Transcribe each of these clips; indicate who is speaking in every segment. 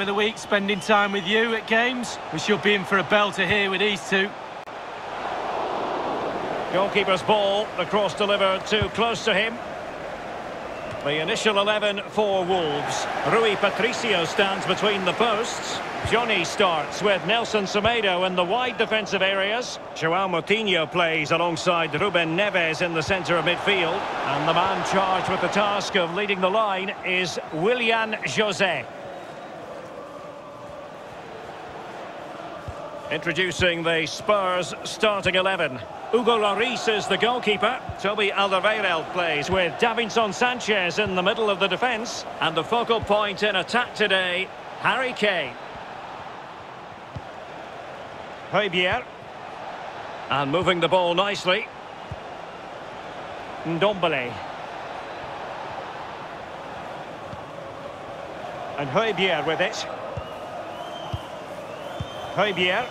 Speaker 1: of the week spending time with you at games. We should be in for a belter here with these two.
Speaker 2: Goalkeeper's ball, the cross delivered too close to him. The initial 11 for Wolves. Rui Patricio stands between the posts. Jonny starts with Nelson Semedo in the wide defensive areas. Joao Moutinho plays alongside Ruben Neves in the centre of midfield. And the man charged with the task of leading the line is Willian José. Introducing the Spurs starting 11. Hugo Lloris is the goalkeeper. Toby Alderweireld plays with Davinson Sanchez in the middle of the defence. And the focal point in attack today, Harry Kane. Højbjerg. And moving the ball nicely. Ndombele. And Højbjerg with it. Højbjerg.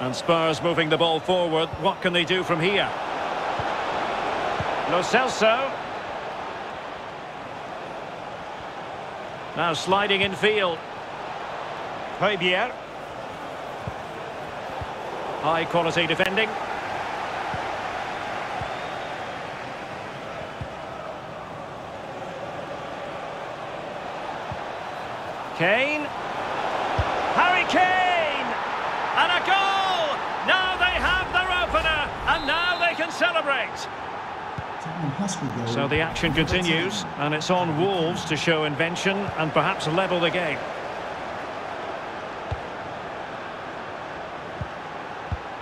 Speaker 2: And Spurs moving the ball forward. What can they do from here? Lo Celso. Now sliding in field. Højbjerg. High quality defending. Kane. Harry Kane! And a goal! Now they have their opener, and now they can celebrate. So the action continues, and it's on Wolves to show invention and perhaps level the game.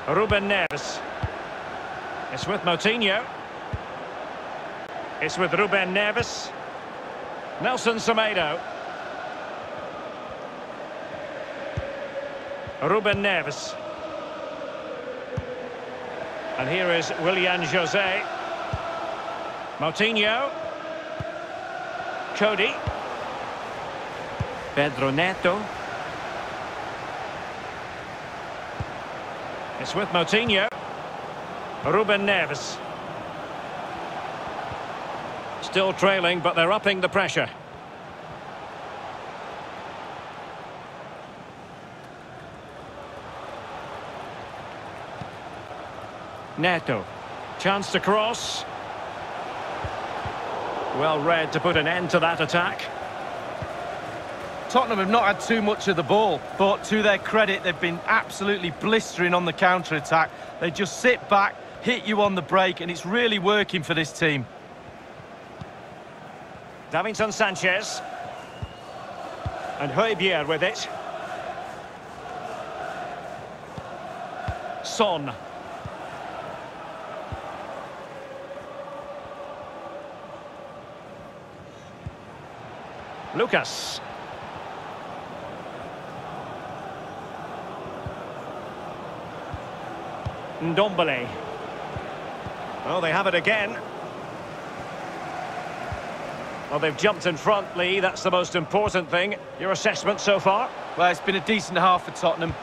Speaker 2: Ruben Neves. It's with Moutinho. It's with Ruben Neves. Nelson Semedo. Ruben Neves. And here is Willian José. Moutinho. Coady. Pedro Neto. It's with Moutinho. Ruben Neves. Still trailing, but they're upping the pressure. Neto. Chance to cross. Well read to put an end to that attack.
Speaker 1: Tottenham have not had too much of the ball, but to their credit, they've been absolutely blistering on the counter-attack. They just sit back, hit you on the break, and it's really working for this team.
Speaker 2: Davinson Sanchez. And Højbjerg with it. Son. Lucas. Ndombele. Oh, they have it again. Well, they've jumped in front, Lee. That's the most important thing. Your assessment so far?
Speaker 1: Well, it's been a decent half for Tottenham.